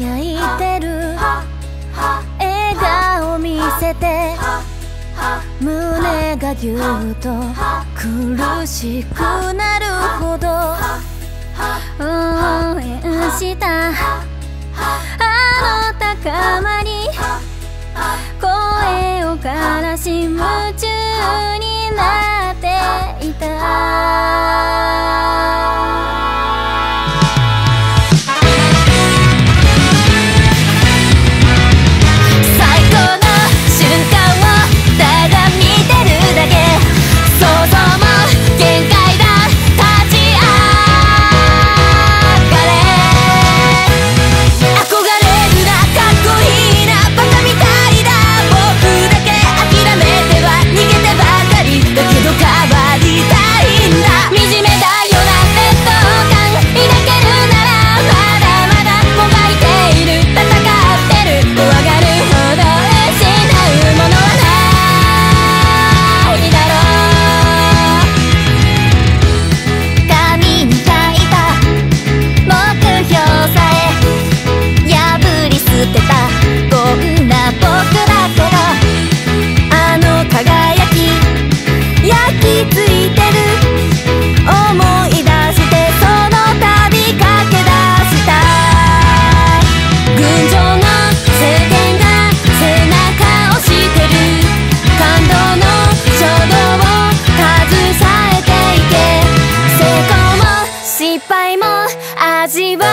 輝いてる。笑顔見せて。胸がぎゅっと。苦しくなるほど。応援した。あの高ま味わ